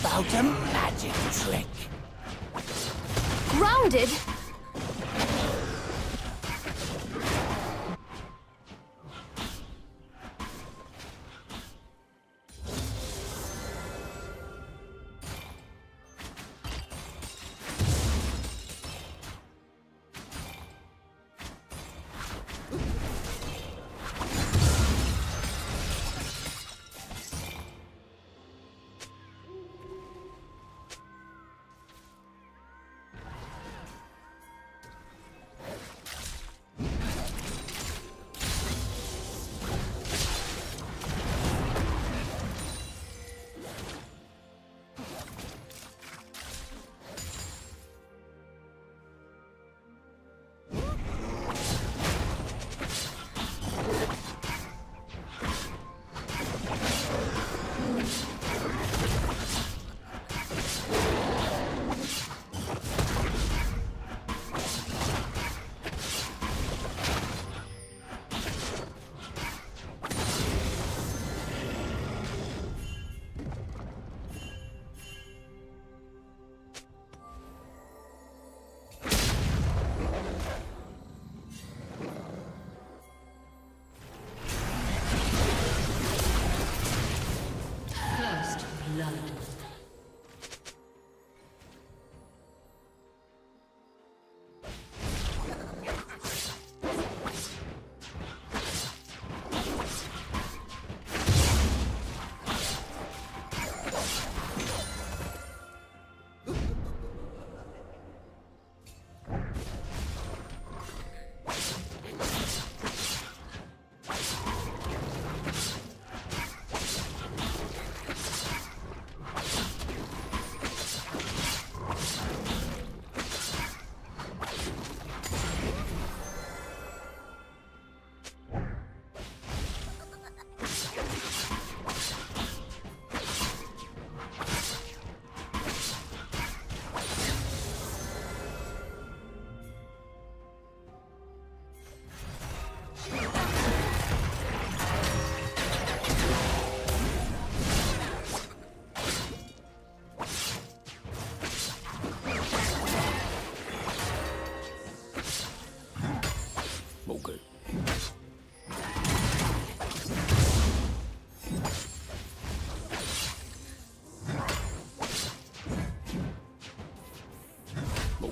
about a magic trick? Grounded?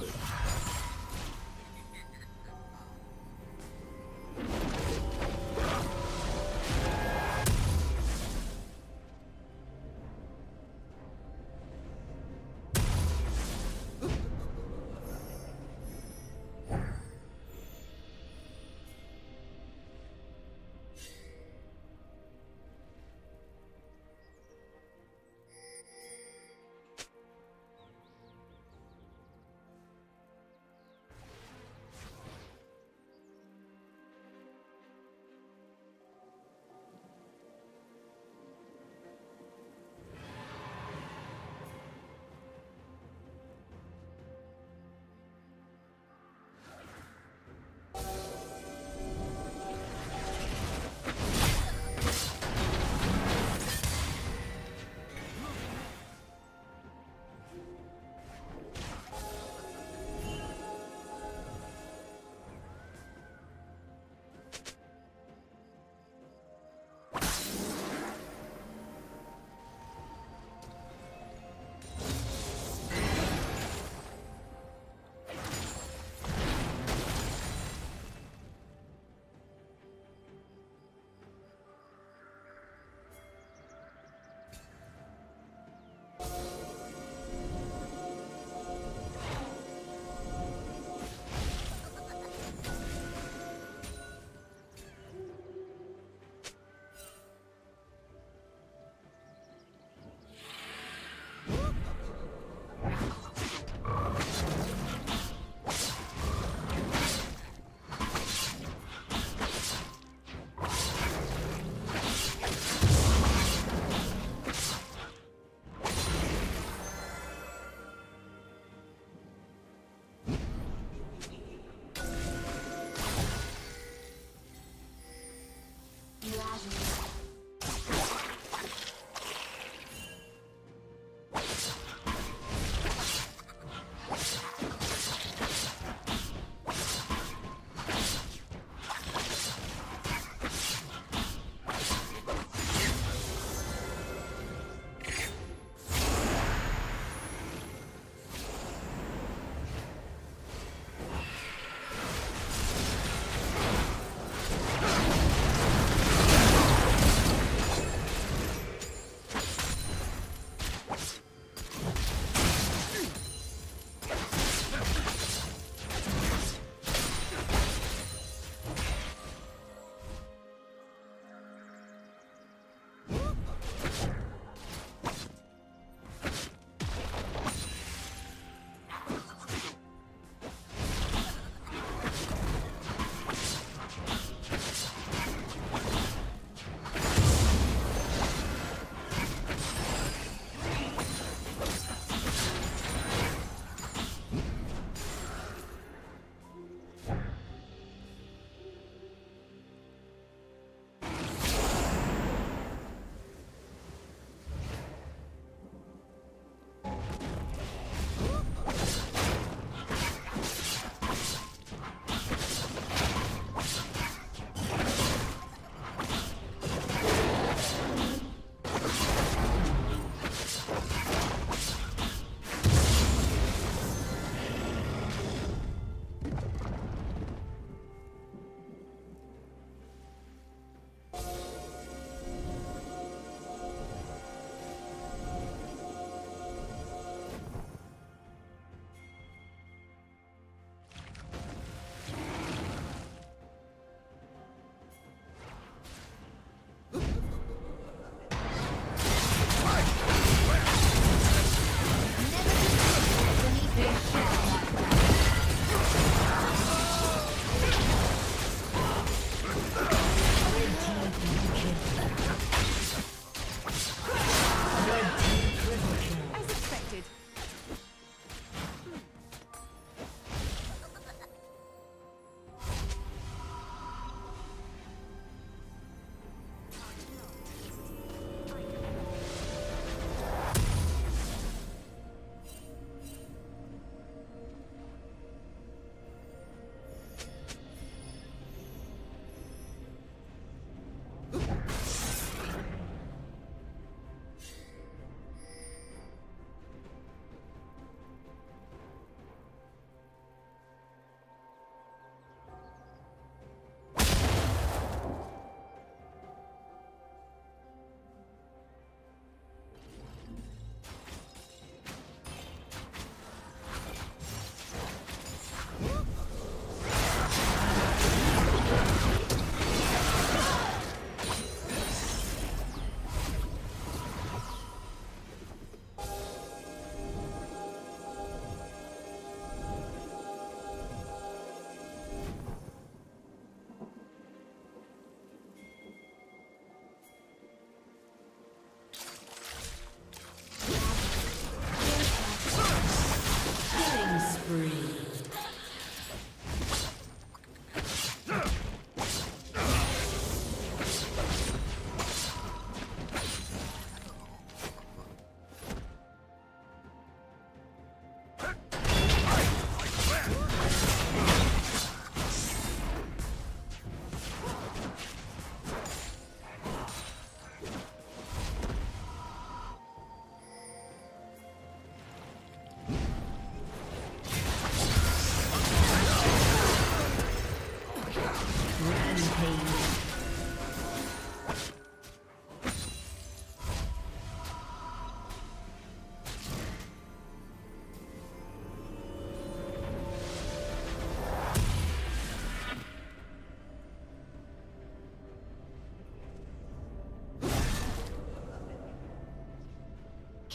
Google.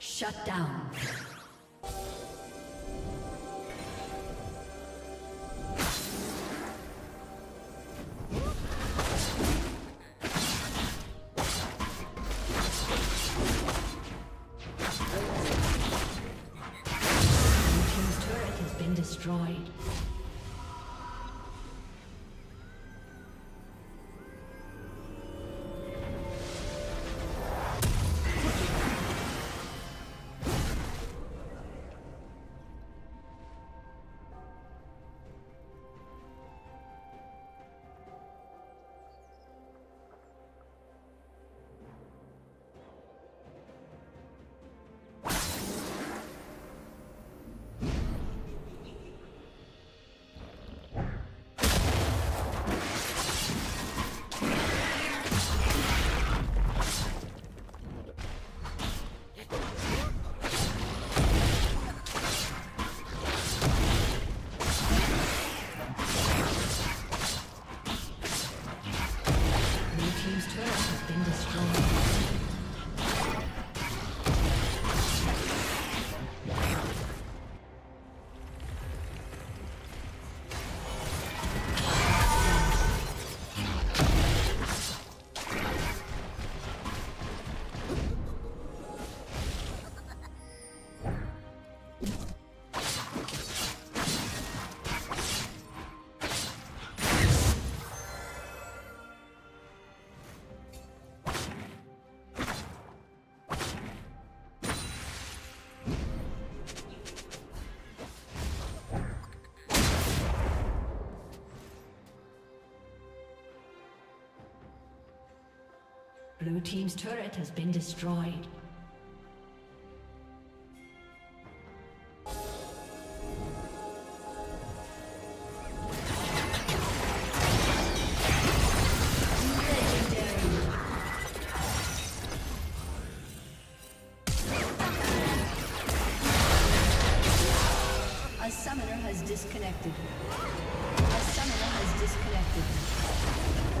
Shut down. Blue Team's turret has been destroyed. disconnected. A summoner has disconnected.